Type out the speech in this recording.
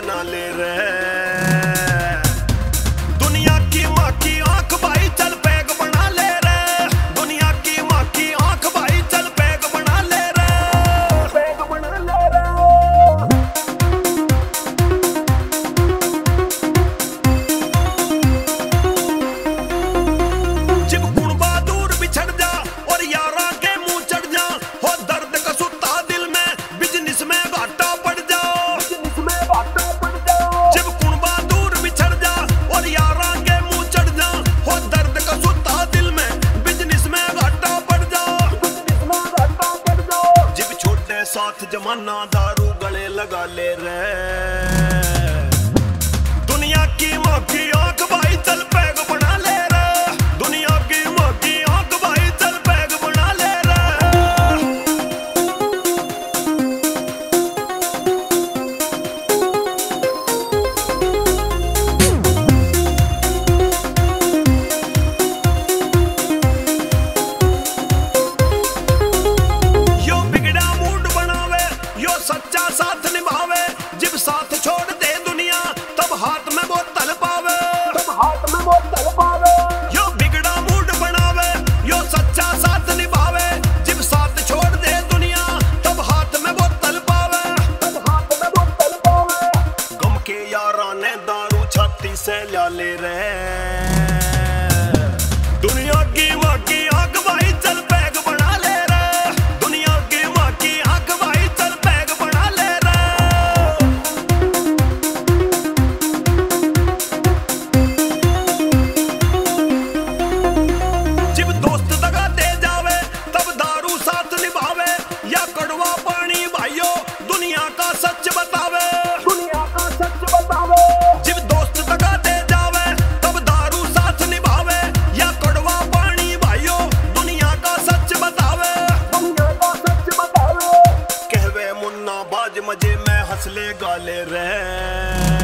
मना ले रहे मेरे साथ जमाना दारू गले लगा ले रे दुनिया की माफी आंख भाई चल पे ल्याले रे। दुनिया की वाकी आग भाई चल बैग बना ले रे। दुनिया की वाकी आग भाई चल बैग बना ले रे। जब दोस्त दगा दे जावे, तब दारू साथ निभावे, या कड़वा पानी बाज मज़े मैं हंसले गाले रहे